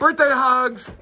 Birthday hugs.